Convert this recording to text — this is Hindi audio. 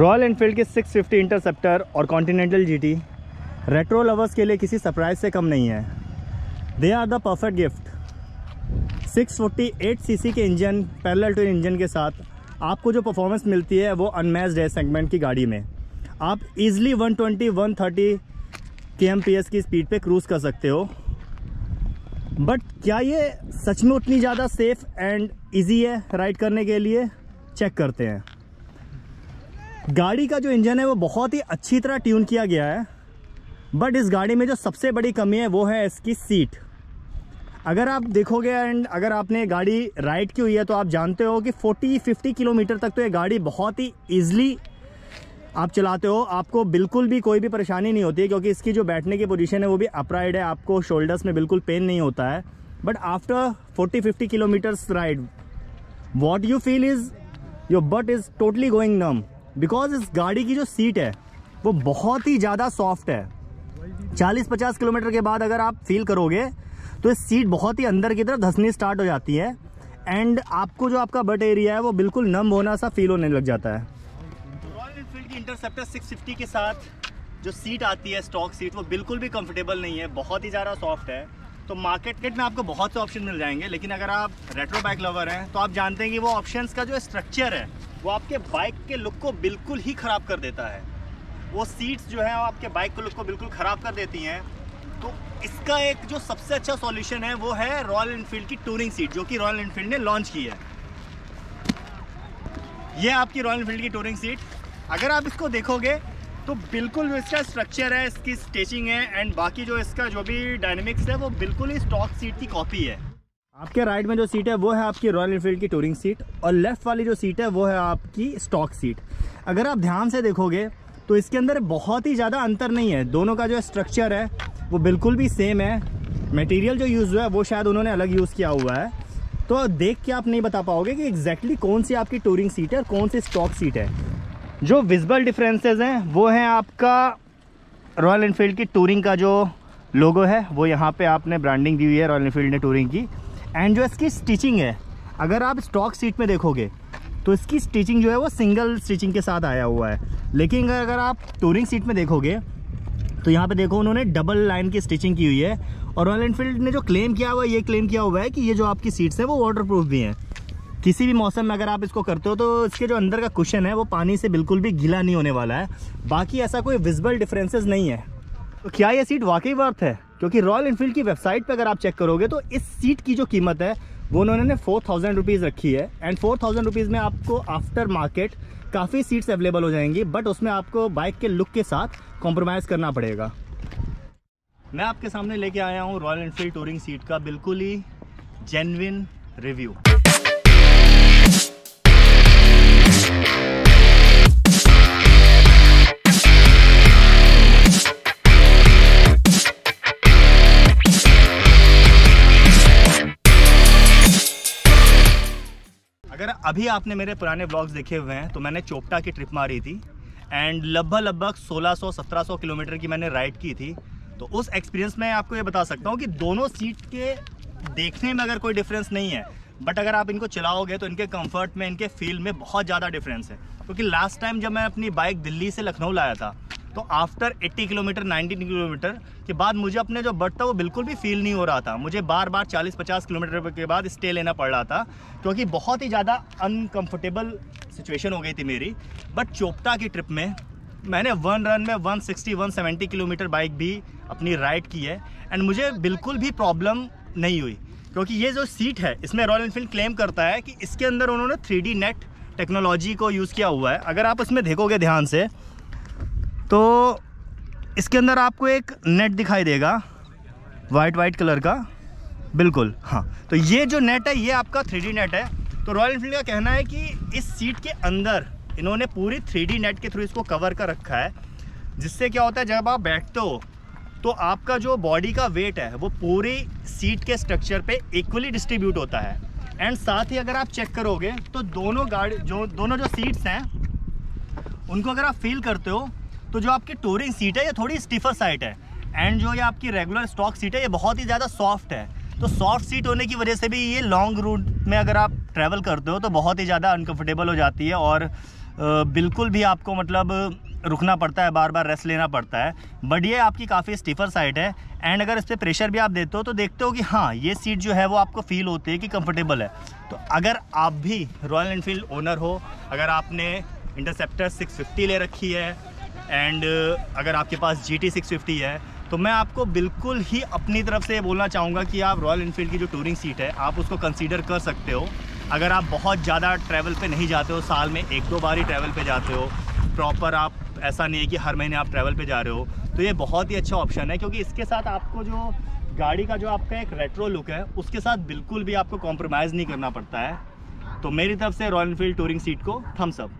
Royal Enfield के 650 इंटरसेप्टर और कॉन्टिनेंटल जीटी रेट्रो लवर्स के लिए किसी सरप्राइज़ से कम नहीं है। They are the perfect gift 648 CC के इंजन पैरेलल टू इंजन के साथ आपको जो परफॉर्मेंस मिलती है वो अनमैच्ड है सेगमेंट की गाड़ी में। आप इजीली 120 130 के की स्पीड पे क्रूज कर सकते हो। बट क्या ये सच में उतनी ज़्यादा सेफ़ एंड इजी है राइड करने के लिए? चेक करते हैं। गाड़ी का जो इंजन है वो बहुत ही अच्छी तरह ट्यून किया गया है बट इस गाड़ी में जो सबसे बड़ी कमी है वो है इसकी सीट अगर आप देखोगे एंड अगर आपने गाड़ी राइड की हुई है तो आप जानते हो कि 40-50 किलोमीटर तक तो ये गाड़ी बहुत ही ईजिली आप चलाते हो। आपको बिल्कुल भी कोई भी परेशानी नहीं होती है, क्योंकि इसकी जो बैठने की पोजीशन है वो भी अपराइड है। आपको शोल्डर्स में बिल्कुल पेन नहीं होता है। But after 40-50 kilometres ride what you feel is your butt is totally going numb because इस गाड़ी की जो सीट है, वो बहुत ही ज़्यादा सॉफ्ट है। 40-50 किलोमीटर के बाद अगर आप फील करोगे तो इस सीट बहुत ही अंदर की तरफ़ धसनी स्टार्ट हो जाती है। एंड आपको जो आपका बट एरिया है, वो बिल्कुल नम होना सा फील होने लग जाता है। रॉयल इनफील्ड की इंटरसेप्टर 650 के साथ जो सीट आती है स्टॉक सीट वो बिल्कुल भी कंफर्टेबल नहीं है, बहुत ही ज़्यादा सॉफ्ट है। तो मार्केट किट में आपको बहुत से ऑप्शन मिल जाएँगे, लेकिन अगर आप रेट्रो बाइक लवर हैं तो आप जानते हैं कि वो ऑप्शंस का जो स्ट्रक्चर है वो आपके बाइक के लुक को बिल्कुल ही ख़राब कर देता है। वो सीट्स जो है आपके बाइक के लुक को बिल्कुल ख़राब कर देती हैं। तो इसका एक जो सबसे अच्छा सॉल्यूशन है, वो है रॉयल इनफील्ड की टूरिंग सीट जो कि रॉयल इनफील्ड ने लॉन्च की है। ये आपकी रॉयल इनफील्ड की टूरिंग सीट अगर आप इसको देखोगे तो बिल्कुल जो इसका स्ट्रक्चर है, इसकी स्टेचिंग है एंड बाकी जो इसका जो भी डायनेमिक्स है, वो बिल्कुल ही स्टॉक सीट की कॉपी है। आपके राइट में जो सीट है, वो है आपकी रॉयल इनफील्ड की टूरिंग सीट और लेफ़्ट वाली जो सीट है, वो है आपकी स्टॉक सीट अगर आप ध्यान से देखोगे तो इसके अंदर बहुत ही ज़्यादा अंतर नहीं है। दोनों का जो स्ट्रक्चर है, वो बिल्कुल भी सेम है। मटेरियल जो यूज़ हुआ है, वो शायद उन्होंने अलग यूज़ किया हुआ है। तो देख के आप नहीं बता पाओगे कि एग्जैक्टली exactly कौन सी आपकी टूरिंग सीट है और कौन सी स्टॉक सीट है। जो विजिबल डिफरेंसेस हैं, वो हैं आपका रॉयल इनफील्ड की टूरिंग का जो लोगो है, वो यहाँ पे आपने ब्रांडिंग दी हुई है रॉयल इनफील्ड ने टूरिंग की। एंड जो इसकी स्टिचिंग है, अगर आप स्टॉक सीट में देखोगे तो इसकी स्टिचिंग जो है वो सिंगल स्टिचिंग के साथ आया हुआ है। लेकिन अगर अगर आप टूरिंग सीट में देखोगे तो यहाँ पे देखो उन्होंने डबल लाइन की स्टिचिंग की हुई है। और रॉयल एनफील्ड ने जो क्लेम किया हुआ है, ये क्लेम किया हुआ है कि ये जो आपकी सीट्स हैं, वो वाटर प्रूफ भी हैं। किसी भी मौसम में अगर आप इसको करते हो तो इसके जो अंदर का कुशन है, वो पानी से बिल्कुल भी गीला नहीं होने वाला है। बाकी ऐसा कोई विजिबल डिफरेंसेस नहीं है। तो क्या ये सीट वाकई वर्थ है? क्योंकि रॉयल इनफील्ड की वेबसाइट पर अगर आप चेक करोगे तो इस सीट की जो कीमत है, वो उन्होंने फोर थाउज़ेंड रुपीज़ रखी है। एंड फोर थाउज़ेंड रुपीज़ में आपको आफ्टर मार्केट काफ़ी सीट्स अवेलेबल हो जाएँगी बट उसमें आपको बाइक के लुक के साथ कॉम्प्रोमाइज़ करना पड़ेगा। मैं आपके सामने लेके आया हूँ रॉयल इनफील्ड टूरिंग सीट का बिल्कुल ही जेनविन रिव्यू अभी आपने मेरे पुराने ब्लॉग्स देखे हुए हैं तो मैंने चोपटा की ट्रिप मारी थी एंड लगभग लगभग 1600-1700 किलोमीटर की मैंने राइड की थी। तो उस एक्सपीरियंस में आपको ये बता सकता हूँ कि दोनों सीट के देखने में अगर कोई डिफरेंस नहीं है बट अगर आप इनको चलाओगे तो इनके कंफर्ट में, इनके फील में बहुत ज़्यादा डिफरेंस है। क्योंकि लास्ट टाइम जब मैं अपनी बाइक दिल्ली से लखनऊ लाया था तो आफ्टर 80 किलोमीटर 90 किलोमीटर के बाद मुझे अपने जो बट था, वो बिल्कुल भी फील नहीं हो रहा था। मुझे बार बार 40-50 किलोमीटर के बाद स्टे लेना पड़ रहा था, क्योंकि बहुत ही ज़्यादा अनकम्फर्टेबल सिचुएशन हो गई थी मेरी। बट चोपटा की ट्रिप में मैंने वन रन में 160 170 किलोमीटर बाइक भी अपनी राइड की है एंड मुझे बिल्कुल भी प्रॉब्लम नहीं हुई, क्योंकि ये जो सीट है, इसमें रॉयल इनफील्ड क्लेम करता है कि इसके अंदर उन्होंने थ्री नेट टेक्नोलॉजी को यूज़ किया हुआ है। अगर आप इसमें देखोगे ध्यान से तो इसके अंदर आपको एक नेट दिखाई देगा वाइट वाइट कलर का। बिल्कुल हाँ। तो ये जो नेट है, ये आपका थ्री नेट है। तो रॉयल इनफील्ड का कहना है कि इस सीट के अंदर इन्होंने पूरी थ्री नेट के थ्रू इसको कवर कर रखा है। जिससे क्या होता है, जब आप बैठते हो तो आपका जो बॉडी का वेट है, वो पूरी सीट के स्ट्रक्चर पे इक्वली डिस्ट्रीब्यूट होता है। एंड साथ ही अगर आप चेक करोगे तो दोनों गाड़ी जो, दोनों जो सीट्स हैं, उनको अगर आप फील करते हो तो जो आपकी टूरिंग सीट है, ये थोड़ी स्टिफर साइट है। एंड जो ये आपकी रेगुलर स्टॉक सीट है, ये बहुत ही ज़्यादा सॉफ्ट है। तो सॉफ्ट सीट होने की वजह से भी ये लॉन्ग रूट में अगर आप ट्रैवल करते हो तो बहुत ही ज़्यादा अनकम्फर्टेबल हो जाती है और बिल्कुल भी आपको मतलब रुकना पड़ता है बार बार रेस्ट लेना पड़ता है। बट ये आपकी काफ़ी स्टिफर साइड है। एंड अगर इस पर प्रेशर भी आप देते हो तो देखते हो कि हाँ ये सीट जो है, वो आपको फील होती है कि कंफर्टेबल है। तो अगर आप भी रॉयल इनफील्ड ओनर हो, अगर आपने इंटरसेप्टर 650 ले रखी है एंड अगर आपके पास जी टी सिक्स फिफ्टी है तो मैं आपको बिल्कुल ही अपनी तरफ़ से ये बोलना चाहूँगा कि आप रॉयल इनफील्ड की जो टूरिंग सीट है, आप उसको कंसीडर कर सकते हो। अगर आप बहुत ज़्यादा ट्रैवल पे नहीं जाते हो, साल में एक दो बार ही ट्रैवल पे जाते हो प्रॉपर आप, ऐसा नहीं है कि हर महीने आप ट्रैवल पे जा रहे हो तो ये बहुत ही अच्छा ऑप्शन है, क्योंकि इसके साथ आपको जो गाड़ी का जो आपका एक रेट्रो लुक है, उसके साथ बिल्कुल भी आपको कॉम्प्रोमाइज़ नहीं करना पड़ता है। तो मेरी तरफ़ से रॉयल इनफील्ड टूरिंग सीट को थम्स अप